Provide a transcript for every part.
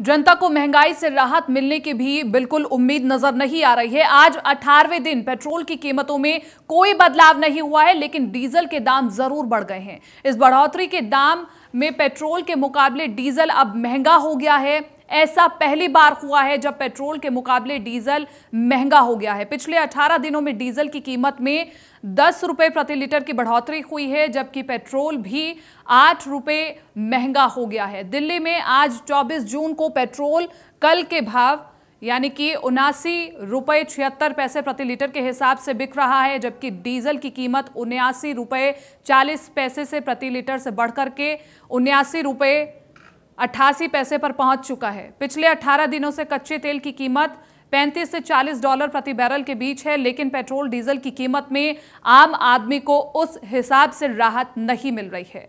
जनता को महँगाई से राहत मिलने की भी बिल्कुल उम्मीद नज़र नहीं आ रही है। आज 18वें दिन पेट्रोल की कीमतों में कोई बदलाव नहीं हुआ है, लेकिन डीजल के दाम ज़रूर बढ़ गए हैं। इस बढ़ोतरी के दाम में पेट्रोल के मुकाबले डीजल अब महँगा हो गया है। ऐसा पहली बार हुआ है जब पेट्रोल के मुकाबले डीजल महँगा हो गया है। पिछले 18 दिनों में डीजल की कीमत में दस रुपये प्रति लीटर की बढ़ोतरी हुई है, जबकि पेट्रोल भी आठ रुपये महँगा हो गया है। दिल्ली में आज 24 जून को पेट्रोल कल के भाव, यानी कि उनासी रुपये छिहत्तर पैसे प्रति लीटर के हिसाब से बिक रहा है, जबकि डीजल की कीमत उन्यासी रुपये चालीस पैसे से प्रति लीटर से बढ़कर के उन्यासी रुपये अट्ठासी पैसे पर पहुँच चुका है। पिछले 18 दिनों से कच्चे तेल की कीमत 35 से 40 डॉलर प्रति बैरल के बीच है, लेकिन पेट्रोल डीजल की कीमत में आम आदमी को उस हिसाब से राहत नहीं मिल रही है।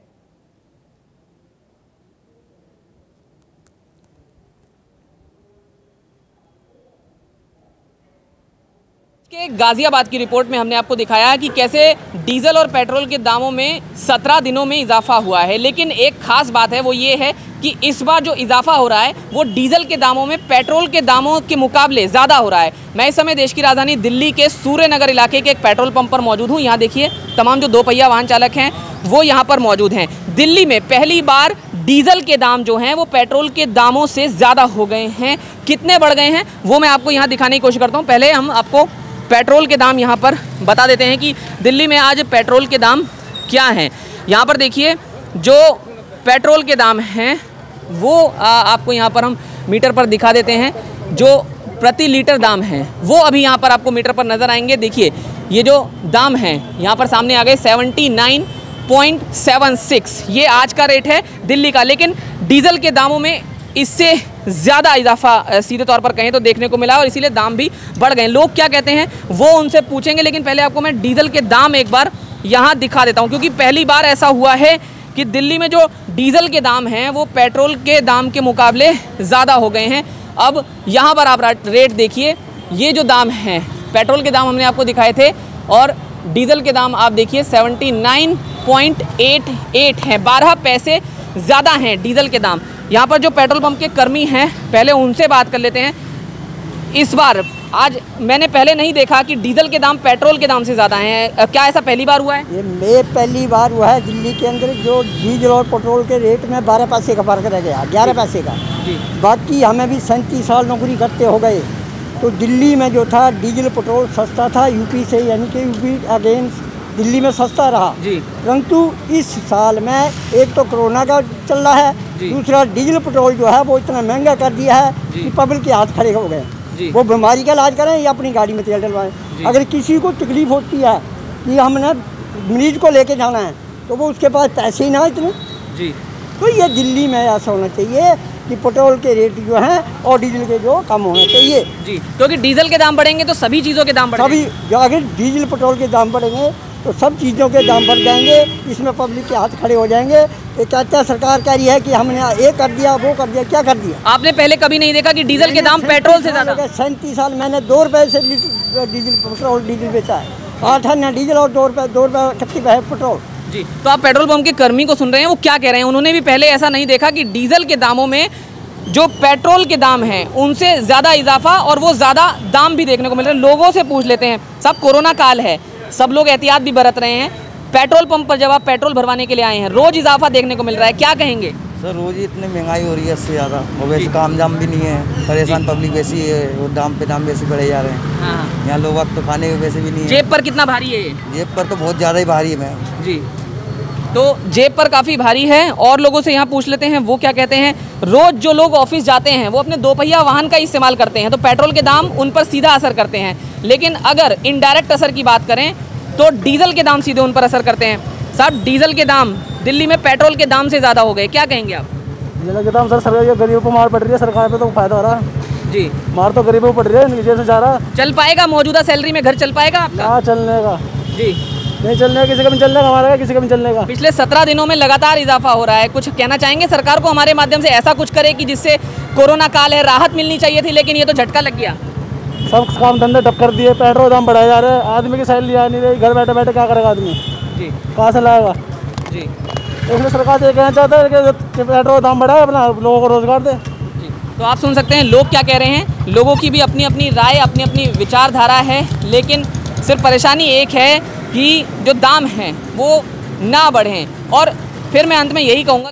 के गाजियाबाद की रिपोर्ट में हमने आपको दिखाया है कि कैसे डीजल और पेट्रोल के दामों में 17 दिनों में इजाफा हुआ है। लेकिन एक खास बात है, वो ये है कि इस बार जो इजाफा हो रहा है, वो डीजल के दामों में पेट्रोल के दामों के मुकाबले ज़्यादा हो रहा है। मैं इस समय देश की राजधानी दिल्ली के सूर्य नगर इलाके के एक पेट्रोल पंप पर मौजूद हूँ। यहाँ देखिए, तमाम जो दो पहिया वाहन चालक हैं, वो यहाँ पर मौजूद हैं। दिल्ली में पहली बार डीजल के दाम जो हैं, वो पेट्रोल के दामों से ज़्यादा हो गए हैं। कितने बढ़ गए हैं, वो मैं आपको यहाँ दिखाने की कोशिश करता हूँ। पहले हम आपको पेट्रोल के दाम यहाँ पर बता देते हैं कि दिल्ली में आज पेट्रोल के दाम क्या हैं। यहाँ पर देखिए जो पेट्रोल के दाम हैं वो आ, आपको यहाँ पर हम मीटर पर दिखा देते हैं जो प्रति लीटर दाम हैं वो अभी यहाँ पर आपको मीटर पर नज़र आएँगे। देखिए ये जो दाम हैं यहाँ पर सामने आ गए seventy nine point seven six. ये आज का रेट है दिल्ली का लेकिन डीजल के दामों में इससे ज़्यादा इजाफा सीधे तौर पर कहें तो देखने को मिला और इसीलिए दाम भी बढ़ गए लोग क्या कहते हैं, वो उनसे पूछेंगे, लेकिन पहले आपको मैं डीजल के दाम एक बार यहाँ दिखा देता हूँ, क्योंकि पहली बार ऐसा हुआ है कि दिल्ली में जो डीजल के दाम हैं, वो पेट्रोल के दाम के मुकाबले ज़्यादा हो गए हैं। अब यहाँ पर आप रेट देखिए, ये जो दाम हैं, पेट्रोल के दाम हमने आपको दिखाए थे और डीजल के दाम आप देखिए seventy nine point eight eight हैं। बारह पैसे ज़्यादा हैं डीजल के दाम। यहाँ पर जो पेट्रोल पंप के कर्मी हैं पहले उनसे बात कर लेते हैं। इस बार आज मैंने पहले नहीं देखा कि डीजल के दाम पेट्रोल के दाम से ज़्यादा हैं। क्या ऐसा पहली बार हुआ है? ये मे पहली बार हुआ है दिल्ली के अंदर जो डीजल और पेट्रोल के रेट में बारह पैसे का फ़र्क रह गया ग्यारह पैसे का। बाकी हमें भी सैंतीस साल नौकरी करते हो गए। तो दिल्ली में जो था डीजल पेट्रोल सस्ता था यूपी से यानी कि यूपी अगेंस्ट दिल्ली में सस्ता रहा। जी। परंतु इस साल में एक तो कोरोना का चल रहा है। दूसरा डीजल पेट्रोल जो है वो इतना महँगा कर दिया है कि पब्लिक के हाथ खड़े हो गए। वो बीमारी का इलाज करें या अपनी गाड़ी में तेल। डलवाएँ। अगर किसी को तकलीफ़ होती है कि हमने मरीज़ को लेके जाना है तो वो उसके पास पैसे ही ना इतने। जी। तो ये दिल्ली में ऐसा होना चाहिए कि पेट्रोल के रेट जो हैं और डीजल के जो कम होने चाहिए। जी क्योंकि डीजल के दाम बढ़ेंगे तो सभी चीज़ों के दाम बढ़ेंगे। सभी अगर डीजल पेट्रोल के दाम बढ़ेंगे तो सब चीज़ों के दाम बढ़ जाएँगे इसमें पब्लिक के हाथ खड़े हो जाएँगे। ये कहते हैं सरकार कह रही है कि हमने ये कर दिया वो कर दिया क्या कर दिया? आपने पहले कभी नहीं देखा कि डीजल के दाम पेट्रोल से ज़्यादा? सैंतीस साल मैंने दो रुपए से लीटर डीजल पेट्रोल डीजल बेचा है। आठ अन्य डीजल और दो रुपए दो रुपए इकतीस है पेट्रोल। जी तो आप पेट्रोल पंप के कर्मी को सुन रहे हैं वो क्या कह रहे हैं? उन्होंने भी पहले ऐसा नहीं देखा कि डीजल के दामों में जो पेट्रोल के दाम हैं उनसे ज़्यादा इजाफा और वो ज़्यादा दाम भी देखने को मिल रहे हैं। लोगों से पूछ लेते हैं सब कोरोना काल है सब लोग एहतियात भी बरत रहे हैं। पेट्रोल पंप पर जब आप पेट्रोल भरवाने के लिए आए हैं रोज़ इजाफा देखने को मिल रहा है। क्या कहेंगे? सर रोज ही इतनी महँगाई हो रही है इससे ज़्यादा। और वैसे काम जाम भी नहीं है। परेशान पब्लिक वैसी है और दाम पे दाम वैसे बढ़े जा रहे हैं। हाँ यहाँ लोग वक्त तो खाने के वैसे भी नहीं है। जेब पर कितना भारी है ये? जेब पर तो बहुत ज़्यादा ही भारी है मैं जी। तो जेब पर काफ़ी भारी है और लोगों से यहाँ पूछ लेते हैं वो क्या कहते हैं रोज़ जो लोग ऑफ़िस जाते हैं वो अपने दोपहिया वाहन का इस्तेमाल करते हैं। तो पेट्रोल के दाम उन पर सीधा असर करते हैं। लेकिन अगर इनडायरेक्ट असर की बात करें तो डीजल के दाम सीधे उन पर असर करते हैं। साहब डीजल के दाम दिल्ली में पेट्रोल के दाम से ज़्यादा हो गए। क्या कहेंगे आप? डीजल के दाम सर सरकार गरीबों को मार पड़ रही है सरकार पे तो फ़ायदा हो रहा है। जी। मार तो गरीबों को पड़ रही है नीचे से जा रहा। चल पाएगा? मौजूदा सैलरी में घर चल पाएगा आपका? ना चलने का। जी। नहीं चलने का किसी का भी चलने का हमारा किसी का भी चलने का। पिछले सत्रह दिनों में लगातार इजाफा हो रहा है। कुछ कहना चाहेंगे? सरकार को हमारे माध्यम से ऐसा कुछ करे कि जिससे कोरोना काल है राहत मिलनी चाहिए थी लेकिन ये तो झटका लग गया। सब काम धंधे ठप कर दिए पेट्रोल दाम बढ़ाए जा रहे हैं। आदमी की सैलरी आ नहीं रही घर बैठे बैठे क्या करेगा आदमी? जी। कहाँ से लाएगा? जी। इसलिए सरकार से ये कहना चाहता है कि पेट्रोल दाम बढ़ाए अपना लोगों को रोज़गार दे। तो आप सुन सकते हैं लोग क्या कह रहे हैं? लोगों की भी अपनी अपनी राय अपनी अपनी विचारधारा है लेकिन सिर्फ़ परेशानी एक है कि जो दाम हैं वो ना बढ़ें। और फिर मैं अंत में यही कहूँगा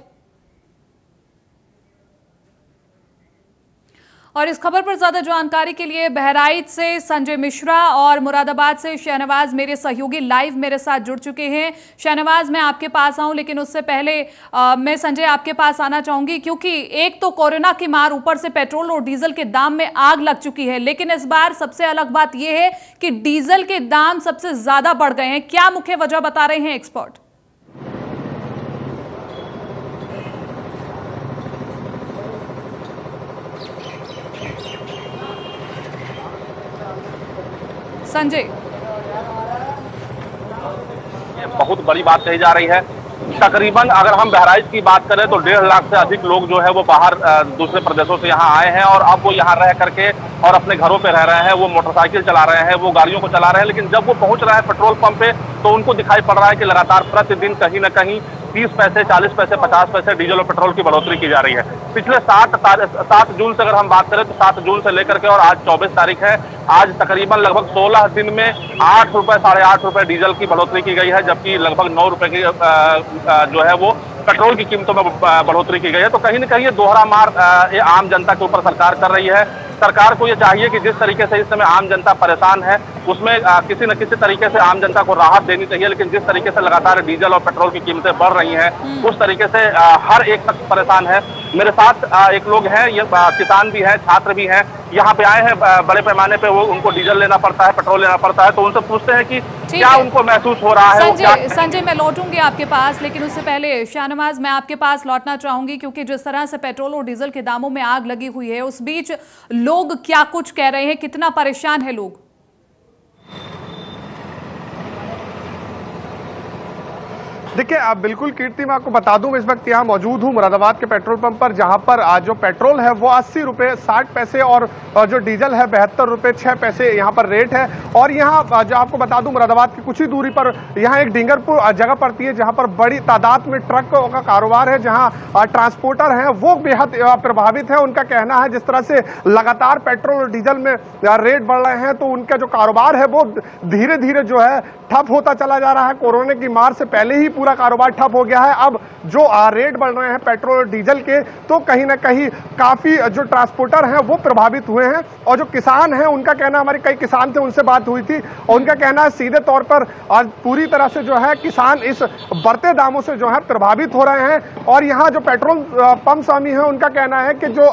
और इस खबर पर ज़्यादा जानकारी के लिए बहराइच से संजय मिश्रा और मुरादाबाद से शहनवाज मेरे सहयोगी लाइव मेरे साथ जुड़ चुके हैं। शहनवाज मैं आपके पास आऊँ लेकिन उससे पहले आ, मैं संजय आपके पास आना चाहूँगी क्योंकि एक तो कोरोना की मार ऊपर से पेट्रोल और डीजल के दाम में आग लग चुकी है। लेकिन इस बार सबसे अलग बात यह है कि डीजल के दाम सबसे ज़्यादा बढ़ गए हैं। क्या मुख्य वजह बता रहे हैं एक्सपर्ट? संजय। बहुत बड़ी बात कही जा रही है। तकरीबन अगर हम बहराइच की बात करें तो डेढ़ लाख से अधिक लोग जो है वो बाहर दूसरे प्रदेशों से यहाँ आए हैं और अब वो यहाँ रह करके और अपने घरों पे रह रहे हैं, वो मोटरसाइकिल चला रहे हैं, वो गाड़ियों को चला रहे हैं, लेकिन जब वो पहुँच रहा है पेट्रोल पंप पे तो उनको दिखाई पड़ रहा है कि लगातार प्रतिदिन कहीं ना कहीं तीस पैसे, चालीस पैसे, पचास पैसे डीजल और पेट्रोल की बढ़ोतरी की जा रही है। पिछले सात सात जून से अगर हम बात करें तो सात जून से लेकर के और आज चौबीस तारीख है। आज तकरीबन लगभग सोलह दिन में आठ रुपए, साढ़े आठ रुपए डीजल की बढ़ोतरी की गई है, जबकि लगभग नौ रुपए की जो है वो पेट्रोल की कीमतों में बढ़ोतरी की गई है। तो कहीं ना कहीं ये दोहरा मार ये आम जनता के ऊपर सरकार कर रही है। सरकार को ये चाहिए कि जिस तरीके से इस समय आम जनता परेशान है उसमें किसी न किसी तरीके से आम जनता को राहत देनी चाहिए लेकिन जिस तरीके से लगातार डीजल और पेट्रोल की कीमतें बढ़ रही हैं हम्म। उस तरीके से हर एक शख्स परेशान है मेरे साथ एक लोग हैं ये किसान भी हैं छात्र भी हैं यहाँ पे आए हैं बड़े पैमाने पे वो उनको डीजल लेना पड़ता है पेट्रोल लेना पड़ता है तो उनसे पूछते हैं कि क्या उनको महसूस हो रहा है संजय संजय मैं लौटूँगी आपके पास लेकिन उससे पहले शाहनवाज मैं आपके पास लौटना चाहूँगी क्योंकि जिस तरह से पेट्रोल और डीजल के दामों में आग लगी हुई है उस बीच लोग क्या कुछ कह रहे हैं कितना परेशान है लोग? देखिए, आप बिल्कुल कीर्ति, मैं आपको बता दूँ इस वक्त यहाँ मौजूद हूँ मुरादाबाद के पेट्रोल पंप पर, जहाँ पर आज जो पेट्रोल है, वो अस्सी रुपये साठ पैसे और जो डीजल है, बहत्तर रुपये छः पैसे यहाँ पर रेट है। और यहाँ जो आपको बता दूँ, मुरादाबाद की कुछ ही दूरी पर, यहाँ एक डिंगरपुर जगह पड़ती है, जहाँ पर बड़ी तादाद में ट्रक का कारोबार है, जहाँ ट्रांसपोर्टर हैं, वो बेहद प्रभावित है। उनका कहना है, जिस तरह से लगातार पेट्रोल और डीजल में रेट बढ़ रहे हैं तो उनका जो कारोबार है, वो धीरे धीरे जो है, ठप होता चला जा रहा है। कोरोना की मार से पहले ही पूरा कारोबार ठप हो गया है। अब जो रेट बढ़ रहे हैं पेट्रोल और डीजल के तो कहीं ना कहीं काफ़ी जो ट्रांसपोर्टर हैं, वो प्रभावित हुए हैं। और जो किसान हैं, उनका कहना, हमारे कई किसान थे, उनसे बात हुई थी। और उनका कहना है, सीधे तौर पर आज पूरी तरह से जो है, किसान इस बढ़ते दामों से जो है, प्रभावित हो रहे हैं। और यहाँ जो पेट्रोल पंप स्वामी है, उनका कहना है कि जो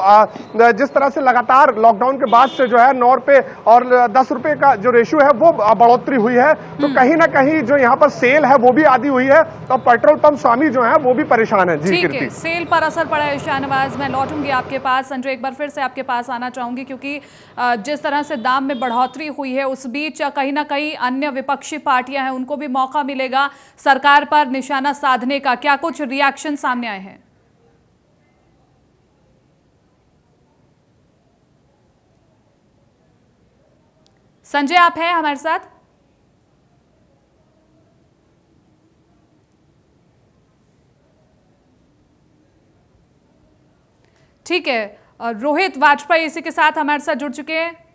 जिस तरह से लगातार लॉकडाउन के बाद से जो है, नौ रुपये और दस रुपये का जो रेशियो है, वो बढ़ोतरी हुई है। तो। कहीं ना कहीं जो यहाँ पर सेल है, वो भी आदि हुई है। तो पेट्रोल पंप स्वामी जो है वो भी परेशान है। जी ठीक है सेल पर असर पड़ा है शाहनवाज मैं लौटूँगी आपके पास। संजय एक बार फिर से आपके पास आना चाहूँगी क्योंकि जिस तरह से दाम में बढ़ोतरी हुई है उस बीच कहीं ना कहीं अन्य विपक्षी पार्टियाँ हैं उनको भी मौका मिलेगा सरकार पर निशाना साधने का। क्या कुछ रिएक्शन सामने आए हैं? संजय आप हैं हमारे साथ? ठीक है। रोहित वाजपेयी इसी के साथ हमारे साथ जुड़ चुके हैं।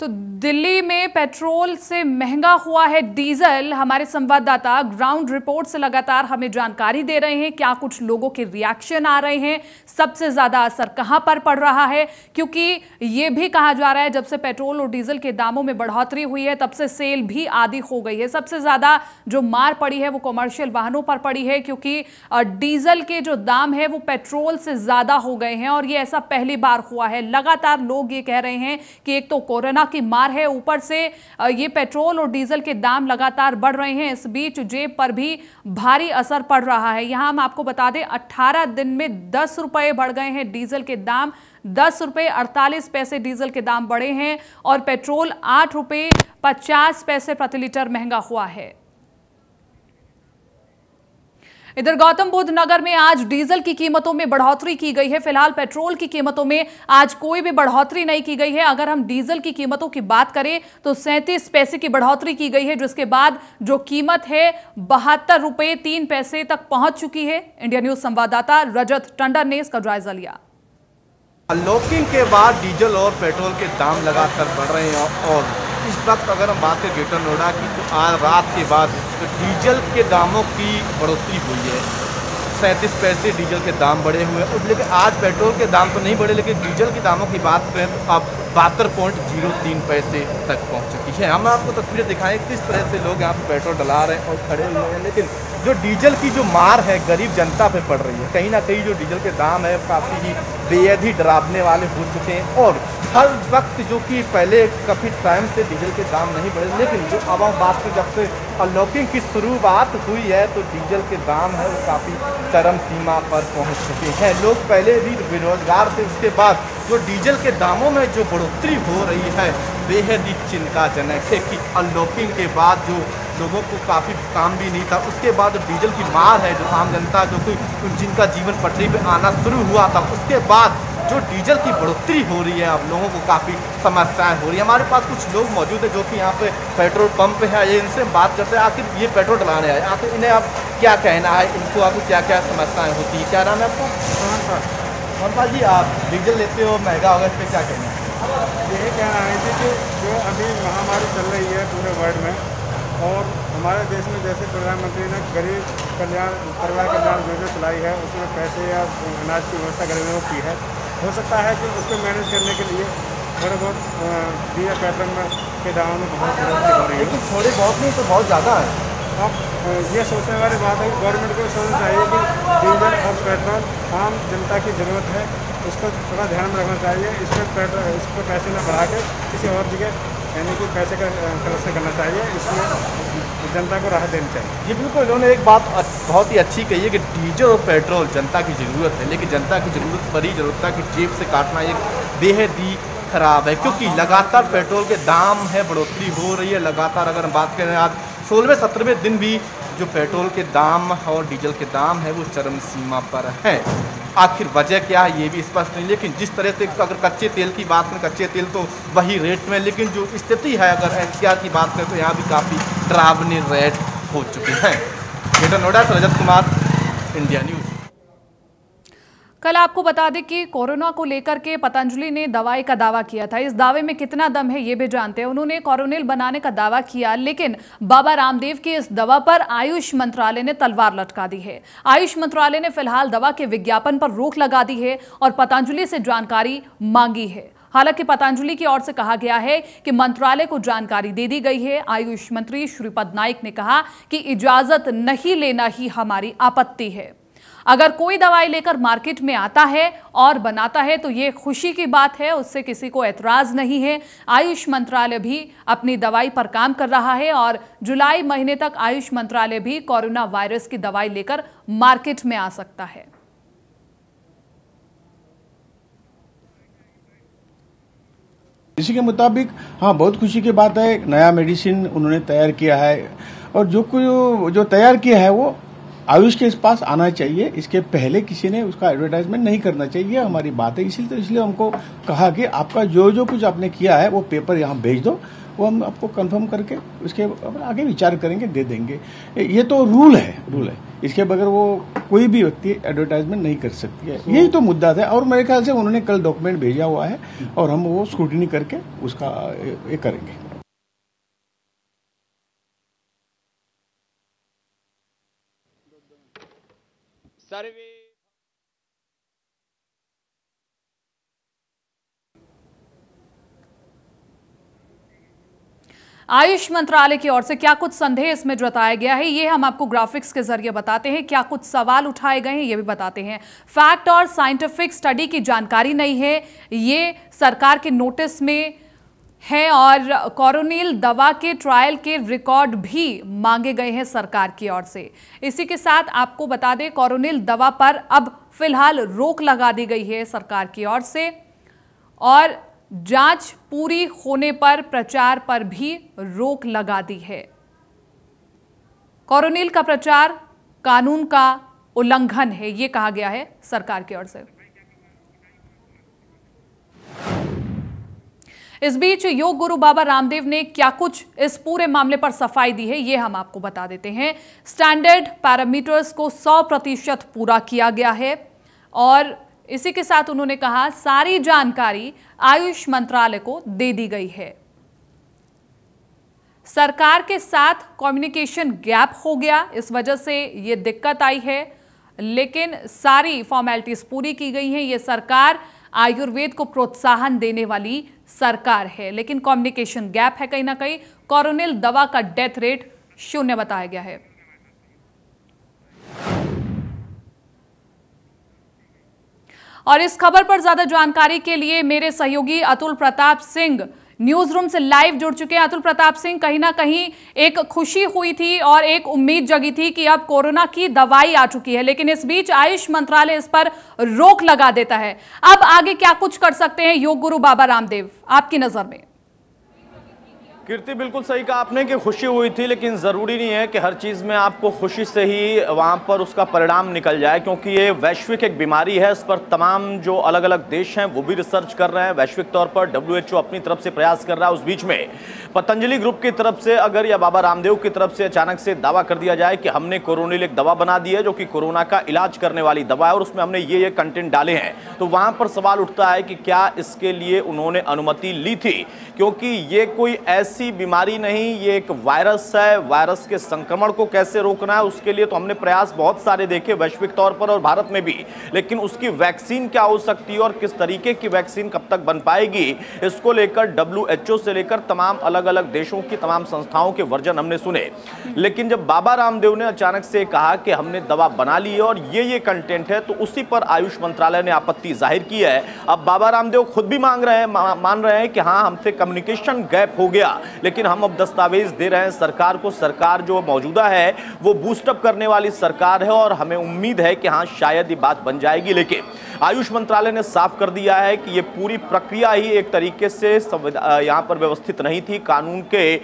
तो दिल्ली में पेट्रोल से महँगा हुआ है डीजल। हमारे संवाददाता ग्राउंड रिपोर्ट से लगातार हमें जानकारी दे रहे हैं, क्या कुछ लोगों के रिएक्शन आ रहे हैं, सबसे ज़्यादा असर कहाँ पर पड़ रहा है, क्योंकि ये भी कहा जा रहा है, जब से पेट्रोल और डीजल के दामों में बढ़ोतरी हुई है, तब से सेल भी आदि हो गई है। सबसे ज़्यादा जो मार पड़ी है, वो कॉमर्शियल वाहनों पर पड़ी है, क्योंकि डीजल के जो दाम है, वो पेट्रोल से ज़्यादा हो गए हैं, और ये ऐसा पहली बार हुआ है। लगातार लोग ये कह रहे हैं कि एक तो कोरोना की मार है। ऊपर से ये पेट्रोल और डीजल के दाम लगातार बढ़ रहे हैं। इस बीच जेब पर भी भारी असर पड़ रहा है। यहाँ हम आपको बता दें 18 दिन में दस रुपए बढ़ गए हैं डीजल के दाम। दस रुपए अड़तालीस पैसे डीजल के दाम बढ़े हैं और पेट्रोल आठ रुपए पचास पैसे प्रति लीटर महँगा हुआ है। इधर गौतम बुद्ध नगर में आज डीजल की कीमतों में बढ़ोतरी की गई है। फ़िलहाल पेट्रोल की कीमतों में आज कोई भी बढ़ोतरी नहीं की गई है। अगर हम डीजल की कीमतों की बात करें तो सैंतीस पैसे की बढ़ोतरी की गई है, जिसके बाद जो कीमत है, बहत्तर रुपये तीन पैसे तक पहुँच चुकी है। इंडिया न्यूज़ संवाददाता रजत टंडन ने इसका जायजा लिया। अनलॉकिंग के बाद डीजल और पेट्रोल के दाम लगातार बढ़ रहे हैं और इस वक्त अगर हम बात करें ग्रेटर नोएडा की तो आज रात के बाद तो डीजल के दामों की बढ़ोतरी हुई है। सैंतीस पैसे डीजल के दाम बढ़े हुए हैं। लेकिन आज पेट्रोल के दाम तो नहीं बढ़े, लेकिन डीजल के दामों की बात करें तो अब बहत्तर पॉइंट ज़ीरो तीन पैसे तक पहुँच चुकी है। हम आपको तस्वीरें दिखाएँ किस तरह से लोग यहाँ पर पेट्रोल डला रहे हैं और खड़े हुए हैं। लेकिन जो डीजल की जो मार है, गरीब जनता पे पड़ रही है। कहीं ना कहीं जो डीजल के दाम है, काफ़ी ही बेहद ही डरावने वाले हो चुके हैं। और हर वक्त जो कि पहले काफ़ी टाइम से डीजल के दाम नहीं बढ़े, लेकिन जो अब हम बात करें जब से अनलॉकिंग की शुरुआत हुई है तो डीजल के दाम है, वो काफ़ी चरम सीमा पर पहुँच चुके हैं। लोग पहले भी बेरोजगार थे, उसके बाद जो डीजल के दामों में जो बढ़ोतरी हो रही है, बेहद ही चिंताजनक है कि अनलॉकिंग के बाद जो लोगों को काफ़ी काम भी नहीं था, उसके बाद जो डीजल की मार है, जो आम जनता, जो कोई, जिनका जीवन पटरी पर आना शुरू हुआ था, उसके बाद जो डीजल की बढ़ोतरी हो रही है अब लोगों को काफ़ी समस्याएँ हो रही है। हमारे पास कुछ लोग मौजूद है जो कि यहाँ पे पेट्रोल पंप है। ये इनसे बात करते हैं। आखिर ये पेट्रोल डलाने आए। आखिर इन्हें अब क्या कहना है? इनको आपको क्या क्या समस्याएँ होती है? क्या नाम है आपका? मोहन जी आप डीजल लेते हो महँगा होगा इस पर क्या कहना है? यही कहना है कि जो अभी महामारी चल रही है पूरे वर्ल्ड में और हमारे देश में जैसे प्रधानमंत्री ने गरीब कल्याण परिवार कल्याण योजना चलाई है उसमें पैसे या अनाज की व्यवस्था गरीबों की है। हो सकता है कि उसको मैनेज करने के लिए थोड़े बहुत दिया पैटर्न में के दामों में बहुत बढ़ोतरी हो रही है। लेकिन थोड़े बहुत नहीं तो बहुत ज़्यादा है। अब ये सोचने वाली बात है कि गवर्नमेंट को सोचना चाहिए कि डीजल और पेट्रोल आम जनता की ज़रूरत है उसको थोड़ा ध्यान रखना चाहिए इसमें पेट्रोल इस पर पैसे न बढ़ा के किसी और जगह यानी कि पैसे का करना चाहिए इसमें जनता को राहत देनी चाहिए। जी, बिल्कुल इन्होंने एक बात बहुत ही अच्छी कही है कि डीजल और पेट्रोल जनता की ज़रूरत है, लेकिन जनता की ज़रूरत पर ही जनता की जेब से काटना एक बेहद ही खराब है, क्योंकि लगातार पेट्रोल के दाम है, बढ़ोतरी हो रही है, लगातार अगर हम बात करें आज सोलहवें सत्रहवें दिन भी जो पेट्रोल के दाम और डीजल के दाम है, वो चरम सीमा पर हैं। आखिर वजह क्या है, ये भी स्पष्ट नहीं, लेकिन जिस तरह से अगर कच्चे तेल की बात करें, कच्चे तेल तो वही रेट में, लेकिन जो स्थिति है, अगर एनसीआर की बात करें तो यहाँ भी काफ़ी डरावनी रेट हो चुके हैं। ग्रेटर नोएडा से रजत कुमार इंडिया न्यूज़ कल आपको बता दें कि कोरोना को लेकर के पतंजलि ने दवाई का दावा किया था। इस दावे में कितना दम है, ये भी जानते हैं। उन्होंने कोरोनिल बनाने का दावा किया, लेकिन बाबा रामदेव की इस दवा पर आयुष मंत्रालय ने तलवार लटका दी है। आयुष मंत्रालय ने फ़िलहाल दवा के विज्ञापन पर रोक लगा दी है और पतंजलि से जानकारी मांगी है। हालाँकि पतंजलि की ओर से कहा गया है कि मंत्रालय को जानकारी दे दी गई है। आयुष मंत्री श्रीपद नाइक ने कहा कि इजाज़त नहीं लेना ही हमारी आपत्ति है। अगर कोई दवाई लेकर मार्केट में आता है और बनाता है तो ये खुशी की बात है, उससे किसी को ऐतराज नहीं है। आयुष मंत्रालय भी अपनी दवाई पर काम कर रहा है और जुलाई महीने तक आयुष मंत्रालय भी कोरोना वायरस की दवाई लेकर मार्केट में आ सकता है। इसी के मुताबिक हाँ बहुत खुशी की बात है, नया मेडिसिन उन्होंने तैयार किया है और जो कोई, जो तैयार किया है वो आयुष के पास आना चाहिए। इसके पहले किसी ने उसका एडवर्टाइजमेंट नहीं करना चाहिए। हमारी बात है। इसलिए तो इसलिए हमको कहा कि आपका जो जो कुछ आपने किया है, वो पेपर यहाँ भेज दो। वो हम आपको कंफर्म करके उसके आगे विचार करेंगे, दे देंगे। ये तो रूल है रूल है। इसके बगैर वो कोई भी व्यक्ति एडवर्टाइजमेंट नहीं कर सकती है। यही तो मुद्दा था। और मेरे ख्याल से उन्होंने कल डॉक्यूमेंट भेजा हुआ है और हम वो स्क्रूटनी करके उसका ये करेंगे। आयुष मंत्रालय की ओर से क्या कुछ संदेह इसमें जताया गया है? ये हम आपको ग्राफिक्स के ज़रिए बताते हैं। क्या कुछ सवाल उठाए गए हैं, ये भी बताते हैं। फैक्ट और साइंटिफिक स्टडी की जानकारी नहीं है। ये सरकार के नोटिस में है और कोरोनिल दवा के ट्रायल के रिकॉर्ड भी मांगे गए हैं सरकार की ओर से। इसी के साथ आपको बता दें, कोरोनिल दवा पर अब फ़िलहाल रोक लगा दी गई है सरकार की ओर से और जाँच पूरी होने पर प्रचार पर भी रोक लगा दी है। कोरोनिल का प्रचार कानून का उल्लंघन है, ये कहा गया है सरकार की ओर से। इस बीच योग गुरु बाबा रामदेव ने क्या कुछ इस पूरे मामले पर सफ़ाई दी है, ये हम आपको बता देते हैं। स्टैंडर्ड पैरामीटर्स को 100 प्रतिशत पूरा किया गया है और इसी के साथ उन्होंने कहा, सारी जानकारी आयुष मंत्रालय को दे दी गई है। सरकार के साथ कम्युनिकेशन गैप हो गया, इस वजह से ये दिक्कत आई है, लेकिन सारी फॉर्मेलिटीज पूरी की गई हैं। ये सरकार आयुर्वेद को प्रोत्साहन देने वाली सरकार है, लेकिन कम्युनिकेशन गैप है कहीं ना कहीं। कोरोनिल दवा का डेथ रेट शून्य बताया गया है। और इस खबर पर ज़्यादा जानकारी के लिए मेरे सहयोगी अतुल प्रताप सिंह न्यूज़ रूम से लाइव जुड़ चुके हैं। अतुल प्रताप सिंह, कहीं ना कहीं एक खुशी हुई थी और एक उम्मीद जगी थी कि अब कोरोना की दवाई आ चुकी है, लेकिन इस बीच आयुष मंत्रालय इस पर रोक लगा देता है। अब आगे क्या कुछ कर सकते हैं? योग गुरु बाबा रामदेव, आपकी नज़र में। कीर्ति, बिल्कुल सही कहा आपने कि खुशी हुई थी, लेकिन ज़रूरी नहीं है कि हर चीज़ में आपको खुशी से ही वहाँ पर उसका परिणाम निकल जाए, क्योंकि ये वैश्विक एक बीमारी है। इस पर तमाम जो अलग अलग देश हैं, वो भी रिसर्च कर रहे हैं। वैश्विक तौर पर डब्ल्यूएचओ अपनी तरफ़ से प्रयास कर रहा है उस बीच में। पतंजलि ग्रुप की तरफ़ से अगर या बाबा रामदेव की तरफ़ से अचानक से दावा कर दिया जाए कि हमने कोरोनिल एक दवा बना दी है, जो कि कोरोना का इलाज करने वाली दवा है, और उसमें हमने ये ये कंटेंट डाले हैं तो वहाँ पर सवाल उठता है कि क्या इसके लिए उन्होंने अनुमति ली थी? क्योंकि ये कोई ऐसी बीमारी नहीं, ये एक वायरस है। वायरस के संक्रमण को कैसे रोकना है, उसके लिए तो हमने प्रयास बहुत सारे देखे वैश्विक तौर पर और भारत में भी। लेकिन उसकी वैक्सीन क्या हो सकती है और किस तरीके की वैक्सीन कब तक बन पाएगी, इसको लेकर WHO से लेकर तमाम अलग अलग देशों की तमाम संस्थाओं के वर्जन हमने सुने। लेकिन जब बाबा रामदेव ने अचानक से कहा कि हमने दवा बना ली है और ये ये कंटेंट है तो उसी पर आयुष मंत्रालय ने आपत्ति ज़ाहिर की है। अब बाबा रामदेव खुद भी मांग रहे हैं मान रहे हैं कि हाँ हमसे कम्युनिकेशन गैप हो गया। लेकिन हम अब दस्तावेज़ दे रहे हैं। सरकार को सरकार जो मौजूदा है, वो बूस्टअप करने वाली सरकार है और हमें उम्मीद है कि हाँ शायद ये बात बन जाएगी। लेकिन आयुष मंत्रालय ने साफ़ कर दिया है कि ये पूरी प्रक्रिया ही एक तरीके से यहाँ पर व्यवस्थित नहीं थी कानून के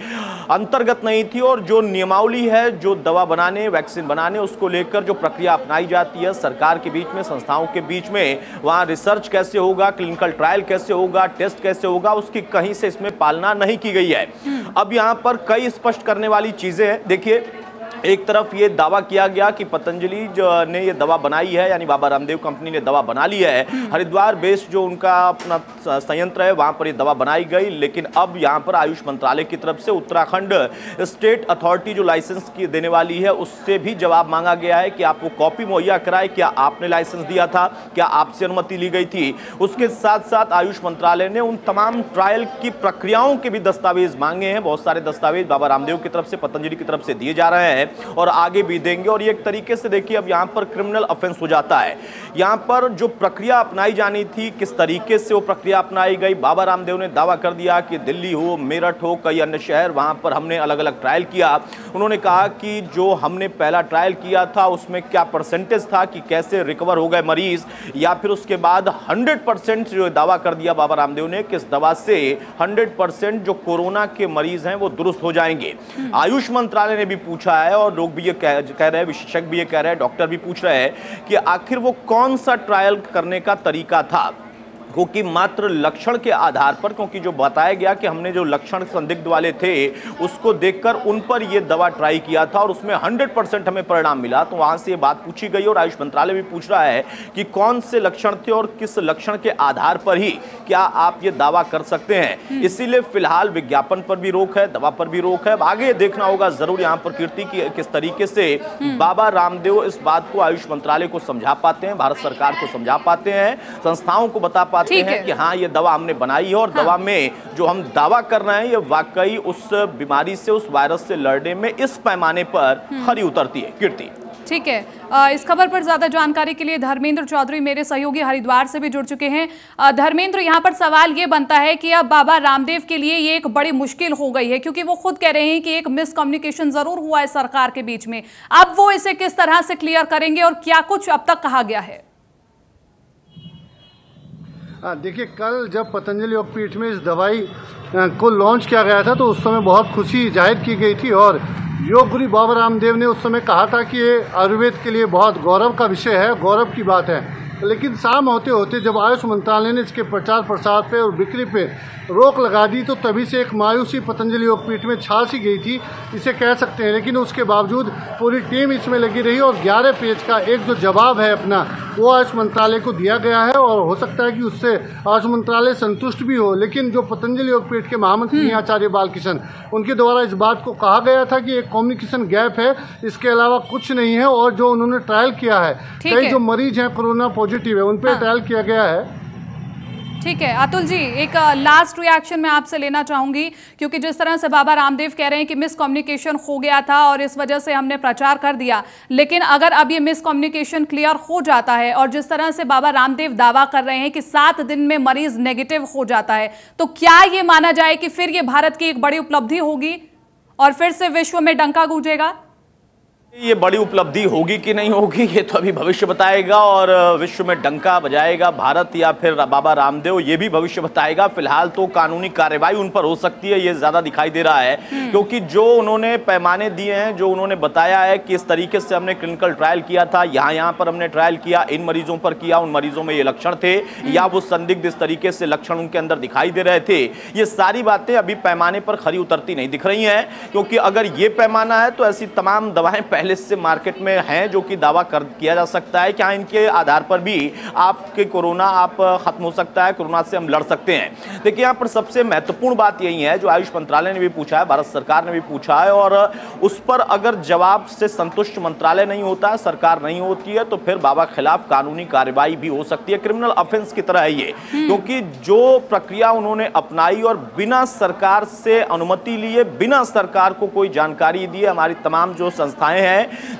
अंतर्गत नहीं थी और जो नियमावली है जो दवा बनाने वैक्सीन बनाने उसको लेकर जो प्रक्रिया अपनाई जाती है सरकार के बीच में संस्थाओं के बीच में वहाँ रिसर्च कैसे होगा क्लिनिकल ट्रायल कैसे होगा टेस्ट कैसे होगा उसकी कहीं से इसमें पालना नहीं की गई है। अब यहाँ पर कई स्पष्ट करने वाली चीज़ें हैं। देखिए एक तरफ़ ये दावा किया गया कि पतंजलि जो ने ये दवा बनाई है यानी बाबा रामदेव कंपनी ने दवा बना ली है। हरिद्वार बेस्ड जो उनका अपना संयंत्र है वहाँ पर ये दवा बनाई गई लेकिन अब यहाँ पर आयुष मंत्रालय की तरफ़ से उत्तराखंड स्टेट अथॉरिटी जो लाइसेंस की देने वाली है उससे भी जवाब मांगा गया है कि आपको कॉपी मुहैया कराए क्या आपने लाइसेंस दिया था क्या आपसे अनुमति ली गई थी। उसके साथ साथ आयुष मंत्रालय ने उन तमाम ट्रायल की प्रक्रियाओं के भी दस्तावेज़ मांगे हैं। बहुत सारे दस्तावेज़ बाबा रामदेव की तरफ़ से पतंजलि की तरफ़ से दिए जा रहे हैं। और आगे भी देंगे। और ये एक तरीके से देखिए, अब यहाँ पर क्रिमिनल ऑफेंस हो जाता है। यहाँ पर जो प्रक्रिया अपनाई जानी थी, किस तरीके से वो प्रक्रिया अपनाई गई, बाबा रामदेव ने दावा कर दिया कि दिल्ली हो, मेरठ हो, कई अन्य शहर, वहाँ पर हमने अलग अलग ट्रायल किया। उन्होंने कहा कि जो हमने पहला ट्रायल किया था, उसमें क्या परसेंटेज था कि कैसे रिकवर हो गए मरीज़, या फिर उसके बाद हंड्रेड परसेंट जो दावा कर दिया बाबा रामदेव ने किस दवा से हंड्रेड परसेंट जो कोरोना के मरीज़ हैं, वो दुरुस्त हो जाएँगे। आयुष मंत्रालय ने भी पूछा है और लोग भी ये कह, कह रहे हैं विशेषज्ञ भी ये कह रहे हैं डॉक्टर भी पूछ रहे हैं कि आखिर वो कौन सा ट्रायल करने का तरीका था? क्योंकि मात्र लक्षण के आधार पर क्योंकि जो बताया गया कि हमने जो लक्षण संदिग्ध वाले थे उसको देखकर उन पर यह दवा ट्राई किया था और उसमें 100 परसेंट हमें परिणाम मिला तो वहाँ से ये बात पूछी गई और आयुष मंत्रालय भी पूछ रहा है कि कौन से लक्षण थे और किस लक्षण के आधार पर ही क्या आप ये दावा कर सकते हैं हम्म। इसीलिए फ़िलहाल विज्ञापन पर भी रोक है दवा पर भी रोक है आगे देखना होगा ज़रूर यहाँ पर कीर्ति की किस तरीके से हम्म। बाबा रामदेव इस बात को आयुष मंत्रालय को समझा पाते हैं भारत सरकार को समझा पाते हैं संस्थाओं को बता पाते पाते हैं कि हाँ ये दवा हमने बनाई है और हाँ। दवा में जो हम दावा कर रहे हैं ये वाकई उस बीमारी से उस वायरस से लड़ने में इस पैमाने पर हम्म। खरी उतरती है कीर्ति ठीक है। इस खबर पर ज़्यादा जानकारी के लिए धर्मेंद्र चौधरी मेरे सहयोगी हरिद्वार से भी जुड़ चुके हैं। धर्मेंद्र यहाँ पर सवाल ये बनता है कि अब बाबा रामदेव के लिए ये एक बड़ी मुश्किल हो गई है क्योंकि वो खुद कह रहे हैं कि एक मिसकम्युनिकेशन ज़रूर हुआ है सरकार के बीच में। अब वो इसे किस तरह से क्लियर करेंगे और क्या कुछ अब तक कहा गया है हाँ, देखिए, कल जब पतंजलि योगपीठ में इस दवाई को लॉन्च किया गया था तो उस समय बहुत खुशी ज़ाहिर की गई थी और योग गुरु बाबा रामदेव ने उस समय कहा था कि ये आयुर्वेद के लिए बहुत गौरव का विषय है, गौरव की बात है। लेकिन शाम होते होते जब आयुष मंत्रालय ने इसके प्रचार प्रसार पे और बिक्री पे रोक लगा दी तो तभी से एक मायूसी पतंजलि योगपीठ में छा सी गई थी इसे कह सकते हैं। लेकिन उसके बावजूद पूरी टीम इसमें लगी रही और 11 पेज का एक जो जवाब है अपना वो आयुष मंत्रालय को दिया गया है और हो सकता है कि उससे आयुष मंत्रालय संतुष्ट भी हो। लेकिन जो पतंजलि योगपीठ के महामंत्री हैं आचार्य बालकिशन उनके द्वारा इस बात को कहा गया था कि एक कम्युनिकेशन गैप है इसके अलावा कुछ नहीं है और जो उन्होंने ट्रायल किया है कई जो मरीज़ हैं कोरोना पॉजिटिव है उन पर हाँ। ट्रायल किया गया है ठीक है अतुल जी एक लास्ट रिएक्शन मैं आपसे लेना चाहूँगी क्योंकि जिस तरह से बाबा रामदेव कह रहे हैं कि मिसकम्युनिकेशन हो गया था और इस वजह से हमने प्रचार कर दिया लेकिन अगर अब ये मिसकम्युनिकेशन क्लियर हो जाता है और जिस तरह से बाबा रामदेव दावा कर रहे हैं कि सात दिन में मरीज़ नेगेटिव हो जाता है तो क्या ये माना जाए कि फिर ये भारत की एक बड़ी उपलब्धि होगी और फिर से विश्व में डंका गूंजेगा ये बड़ी उपलब्धि होगी कि नहीं होगी ये तो अभी भविष्य बताएगा और विश्व में डंका बजाएगा भारत या फिर बाबा रामदेव ये भी भविष्य बताएगा। फ़िलहाल तो कानूनी कार्रवाई उन पर हो सकती है ये ज़्यादा दिखाई दे रहा है। क्योंकि जो उन्होंने पैमाने दिए हैं जो उन्होंने बताया है कि इस तरीके से हमने क्लिनिकल ट्रायल किया था यहाँ यहाँ पर हमने ट्रायल किया इन मरीजों पर किया उन मरीजों में ये लक्षण थे या वो संदिग्ध इस तरीके से लक्षण उनके अंदर दिखाई दे रहे थे। ये सारी बातें अभी पैमाने पर खरी उतरती नहीं दिख रही हैं क्योंकि अगर ये पैमाना है तो ऐसी तमाम दवाएँ पहले से मार्केट में हैं जो कि दावा कर किया जा सकता है। क्या इनके आधार पर भी आपके कोरोना आप खत्म हो सकता है कोरोना से हम लड़ सकते हैं? देखिए यहाँ पर सबसे महत्वपूर्ण बात यही है जो आयुष मंत्रालय ने भी पूछा है भारत सरकार ने भी पूछा है और उस पर अगर जवाब से संतुष्ट मंत्रालय नहीं होता है सरकार नहीं होती है तो फिर बाबा खिलाफ कानूनी कार्रवाई भी हो सकती है। क्रिमिनल ऑफेंस की तरह है ये। क्योंकि जो प्रक्रिया उन्होंने अपनाई और बिना सरकार से अनुमति लिए बिना सरकार को कोई जानकारी दिए हमारी तमाम जो संस्थाएँ हैं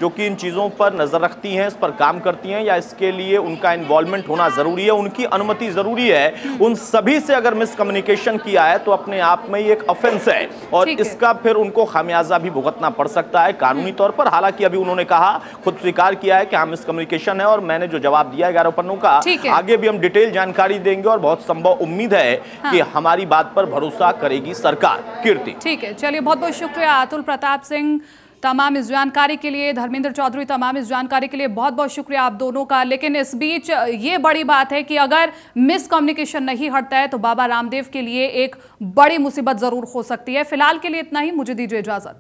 जो कि इन चीज़ों पर नज़र रखती हैं इस पर काम करती हैं या इसके लिए उनका इन्वॉल्वमेंट होना ज़रूरी है उनकी अनुमति ज़रूरी है। उन सभी से अगर मिसकम्युनिकेशन किया है तो अपने आप में ही एक ऑफेंस है। और इसका फिर उनको खामियाजा भी भुगतना पड़ सकता है कानूनी तौर पर। हालाँकि अभी उन्होंने कहा खुद स्वीकार किया है कि हाँ मिसकम्युनिकेशन है और मैंने जो जवाब दिया है ग्यारह पन्नों का आगे भी हम डिटेल जानकारी देंगे और बहुत संभव उम्मीद है कि हमारी बात पर भरोसा करेगी सरकार। कीर्ति। ठीक है चलिए बहुत बहुत शुक्रिया अतुल प्रताप सिंह तमाम इस जानकारी के लिए, धर्मेंद्र चौधरी, तमाम इस जानकारी के लिए बहुत बहुत शुक्रिया आप दोनों का। लेकिन इस बीच, ये बड़ी बात है कि अगर मिसकम्युनिकेशन नहीं हटता है तो बाबा रामदेव के लिए एक बड़ी मुसीबत ज़रूर हो सकती है। फ़िलहाल के लिए इतना ही। मुझे दीजिए इजाज़त।